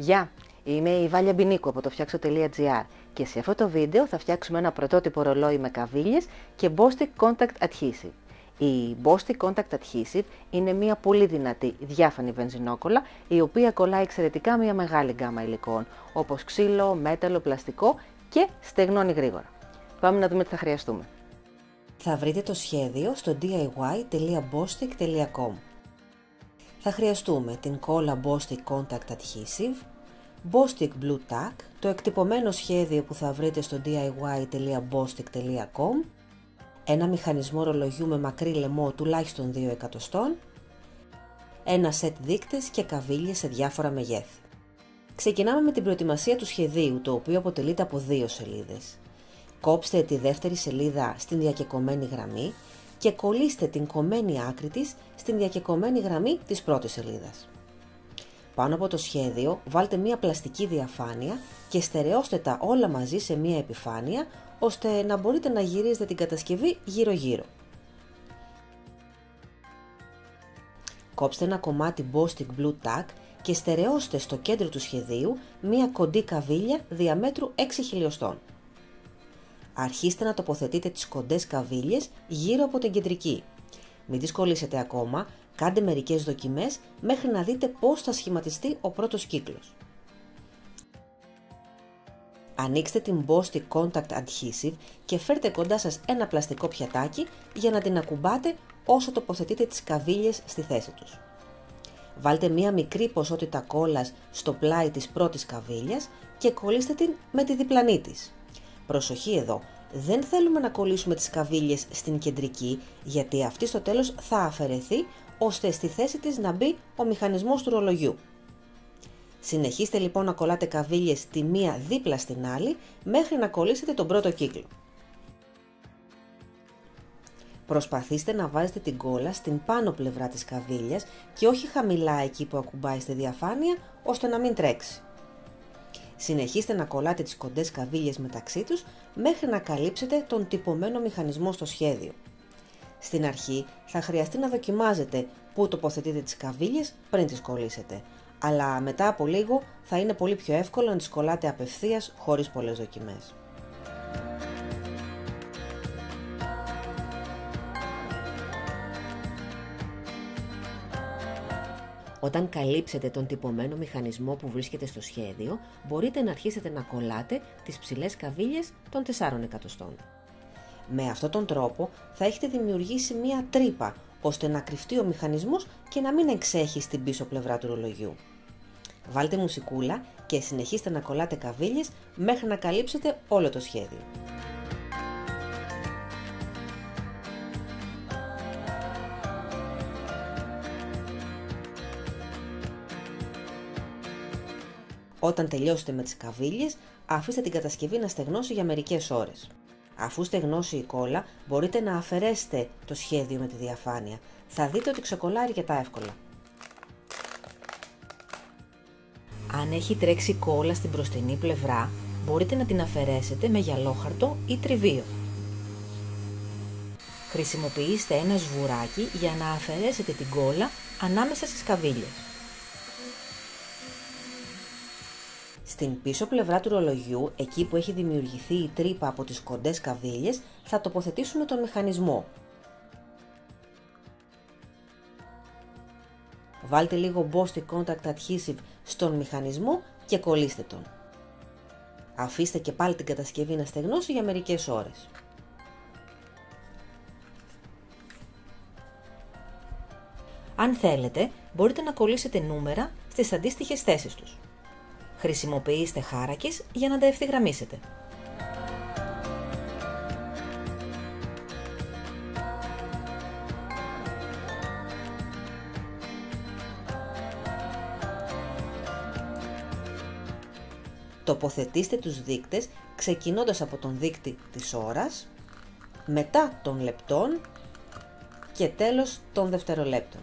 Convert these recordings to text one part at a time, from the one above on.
Γεια, είμαι η Βάλια Μπινίκου από το φτιάξω.gr και σε αυτό το βίντεο θα φτιάξουμε ένα πρωτότυπο ρολόι με καβίλες και Bostik Contact Adhesive. Η Bostik Contact Adhesive είναι μια πολύ δυνατή διάφανη βενζινόκολλα η οποία κολλάει εξαιρετικά μια μεγάλη γκάμα υλικών όπως ξύλο, μέταλλο, πλαστικό και στεγνώνει γρήγορα. Πάμε να δούμε τι θα χρειαστούμε. Θα βρείτε το σχέδιο στο diy.bostik.com Θα χρειαστούμε την κόλλα Bostik Contact Adhesive, Bostik Blue Tack, το εκτυπωμένο σχέδιο που θα βρείτε στο diy.bostik.com, ένα μηχανισμό ρολογιού με μακρύ λαιμό τουλάχιστον 2 εκατοστών, ένα σετ δείκτες και καβίλια σε διάφορα μεγέθη. Ξεκινάμε με την προετοιμασία του σχεδίου, το οποίο αποτελείται από δύο σελίδες. Κόψτε τη δεύτερη σελίδα στην διακεκομένη γραμμή και κολλήστε την κομμένη άκρη της στην διακεκομένη γραμμή της πρώτης σελίδας. Πάνω από το σχέδιο βάλτε μία πλαστική διαφάνεια και στερεώστε τα όλα μαζί σε μία επιφάνεια ώστε να μπορείτε να γυρίζετε την κατασκευή γύρω γύρω. Κόψτε ένα κομμάτι Bostik Blue Tack και στερεώστε στο κέντρο του σχεδίου μία κοντή καβίλια διαμέτρου 6 χιλιοστών. Αρχίστε να τοποθετείτε τις κοντές καβίλες γύρω από την κεντρική. Μην δυσκολίσετε ακόμα, κάντε μερικές δοκιμές μέχρι να δείτε πώς θα σχηματιστεί ο πρώτος κύκλος. Ανοίξτε την Bostik Contact Adhesive και φέρτε κοντά σας ένα πλαστικό πιατάκι για να την ακουμπάτε όσο τοποθετείτε τις καβίλες στη θέση τους. Βάλτε μία μικρή ποσότητα κόλλας στο πλάι της πρώτης καβίλιας και κολλήστε την με τη διπλανή της. Προσοχή εδώ, δεν θέλουμε να κολλήσουμε τις καβίλες στην κεντρική γιατί αυτή στο τέλος θα αφαιρεθεί ώστε στη θέση της να μπει ο μηχανισμός του ρολογιού. Συνεχίστε λοιπόν να κολλάτε καβίλες τη μία δίπλα στην άλλη μέχρι να κολλήσετε τον πρώτο κύκλο. Προσπαθήστε να βάζετε την κόλλα στην πάνω πλευρά της καβίλιας και όχι χαμηλά εκεί που ακουμπάει στη διαφάνεια ώστε να μην τρέξει. Συνεχίστε να κολλάτε τις κοντές καβίλες μεταξύ τους μέχρι να καλύψετε τον τυπωμένο μηχανισμό στο σχέδιο. Στην αρχή θα χρειαστεί να δοκιμάζετε πού τοποθετείτε τις καβίλες πριν τις κολλήσετε, αλλά μετά από λίγο θα είναι πολύ πιο εύκολο να τις κολλάτε απευθείας χωρίς πολλές δοκιμές. Όταν καλύψετε τον τυπωμένο μηχανισμό που βρίσκεται στο σχέδιο, μπορείτε να αρχίσετε να κολλάτε τις ψηλές καβίλες των 4 εκατοστών. Με αυτόν τον τρόπο θα έχετε δημιουργήσει μία τρύπα, ώστε να κρυφτεί ο μηχανισμός και να μην εξέχει στην πίσω πλευρά του ρολογιού. Βάλτε μουσικούλα και συνεχίστε να κολλάτε καβίλες μέχρι να καλύψετε όλο το σχέδιο. Όταν τελειώσετε με τις καβίλες, αφήστε την κατασκευή να στεγνώσει για μερικές ώρες. Αφού στεγνώσει η κόλλα, μπορείτε να αφαιρέσετε το σχέδιο με τη διαφάνεια. Θα δείτε ότι ξεκολλάει αρκετά εύκολα. Αν έχει τρέξει κόλλα στην μπροστινή πλευρά, μπορείτε να την αφαιρέσετε με γυαλόχαρτο ή τριβείο. Χρησιμοποιήστε ένα σβουράκι για να αφαιρέσετε την κόλλα ανάμεσα στις καβίλες. Στην πίσω πλευρά του ρολογιού, εκεί που έχει δημιουργηθεί η τρύπα από τις κοντές καβίλες, θα τοποθετήσουμε τον μηχανισμό. Βάλτε λίγο Bostik Contact Adhesive στον μηχανισμό και κολλήστε τον. Αφήστε και πάλι την κατασκευή να στεγνώσει για μερικές ώρες. Αν θέλετε, μπορείτε να κολλήσετε νούμερα στις αντίστοιχες θέσεις τους. Χρησιμοποιήστε χάρακες για να τα ευθυγραμμίσετε. Τοποθετήστε τους δείκτες ξεκινώντας από τον δείκτη της ώρας, μετά των λεπτών και τέλος των δευτερολέπτων.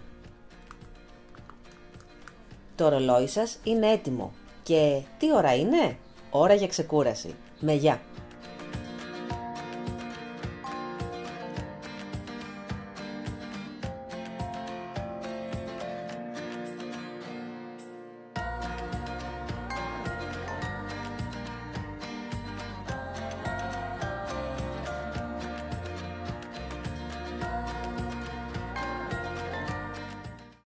Το ρολόι σας είναι έτοιμο και τι ώρα είναι; Ώρα για ξεκούραση. Με γεια!